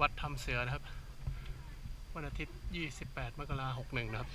วัดทำเสือนะครับ วันอาทิตย์ 28 มกราคม61 นะครับ